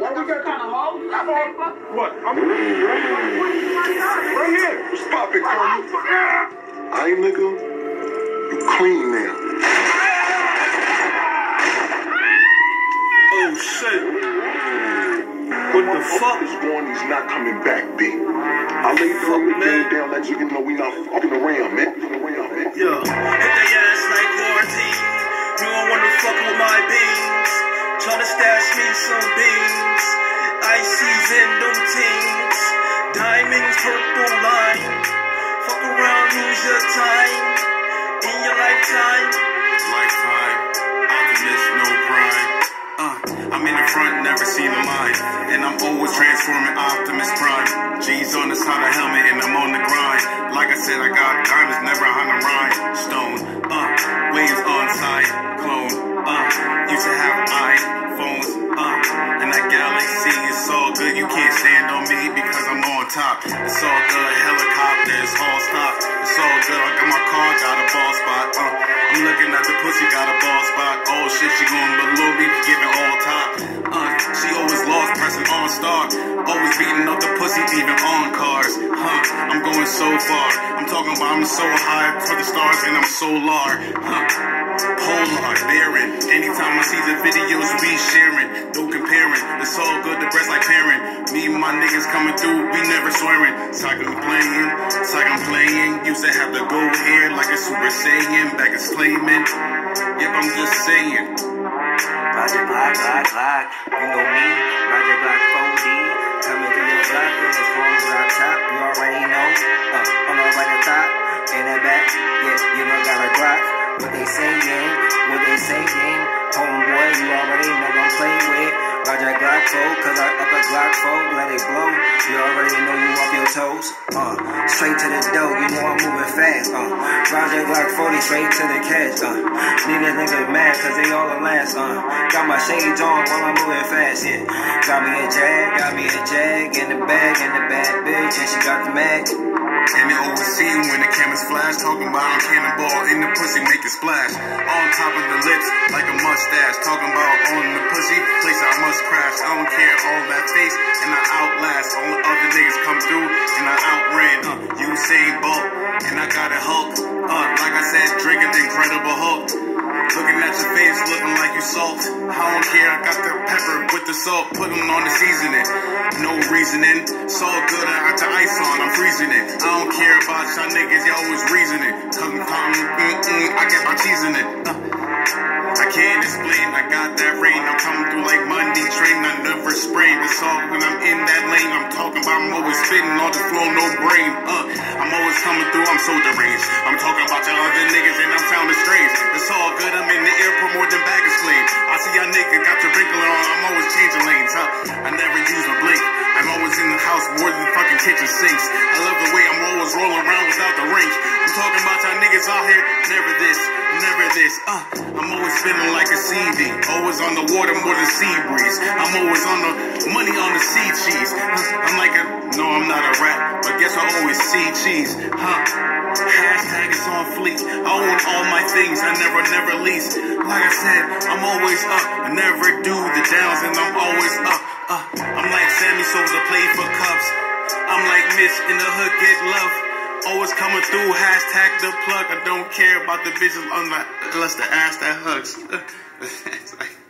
What we got kind of hoe? What? I'm right here. What's poppin', Carmen? I ain't nigga. You clean now. Oh shit. What the fuck? This one, he's not coming back, B. I laid the fucking game down, let you know we not fucking around, man. Fucking around, man. Yeah. Hit they ass like quarantine. You don't wanna fuck with my beans. Tryna stash me some beans. Diamonds, purple line. Fuck around, lose your time. In your lifetime. Lifetime, optimist, no crime. Uh, I'm in the front, never seen the line. And I'm always transforming Optimus Prime. G's on the side of helmet and I'm on the grind. Like I said, I got diamonds, never top. It's all good, helicopters, all stop. It's all good, I got my car, got a ball spot. Uh, I'm looking at the pussy, got a ball spot. Oh shit, she going below me, giving all top. Uh, she always lost, pressing on star. Always beating up the pussy, even on cars. Huh, I'm going so far. I'm talking about I'm so high for the stars and I'm solar. Huh. Polar, barren. Anytime I see the videos we sharing, no comparing. Me and my niggas coming through, we never swearing. It's like I'm playing, it's like I'm playing. Used to have to go here like a Super Saiyan, back as Slayman. Yep, I'm just saying. Roger Glock, Black, Black. You know me, Roger Glock 4D. Coming through your block in the phone drop top. You already know. Uh, on the right at top, in the back. Yeah, you know got a Glock. What they saying, what they saying. Homeboy, you already know I'm play with. Up a Glock 4, let it blow. You already know you off your toes. Uh, straight to the dough, you know I'm moving fast. Uh, Roger Glock 40, straight to the cash. Uh, niggas niggas mad cause they all last. Uh, got my shades on while I'm moving fast. Yeah, got me a jag, got me a jag in the bag, and the bad bitch, and she got the mag. And they always see when the cameras flash. Talking about I'm cannonball in the pussy, make it splash. On top of the lips, like a mustache. Talking about on the pussy, place I must crash. I don't care, all that face, and I outlast. All the other niggas come through, and I outran. Uh, Usain Bolt, and I got a Hulk. Uh, like I said, drinking the Incredible Hulk. Looking at your face, looking you salt. I don't care, I got the pepper with the salt, put them on the seasoning. No reasoning, it's all good, I got the ice on, I'm freezing it. I don't care about y'all niggas, y'all always reasoning. Come, come, mm, mm, I get my cheesing it. Uh, I can't explain, I got that rain, I'm coming through like Monday train, I never sprain. It's all when I'm in that lane, I'm talking about, I'm always spitting on the floor, no brain. Uh, I'm always coming through, I'm so deranged. Sinks. I love the way I'm always rolling around without the range. I'm talking about y'all niggas out here, never this, never this. Uh, I'm always feeling like a CD, always on the water more than sea breeze. I'm always on the money on the sea cheese. Uh, I'm like a, no, I'm not a rat, but guess I always see cheese, huh? Hashtag is on fleek. I own all my things, I never, never lease. Like I said, I'm always up, I never do the downs, and I'm always up. Uh, I'm like Sammy Sosa, play for cups. I'm like Mitch in the hood, get love. Always coming through, hashtag the plug. I don't care about the bitches unless the ass that hugs.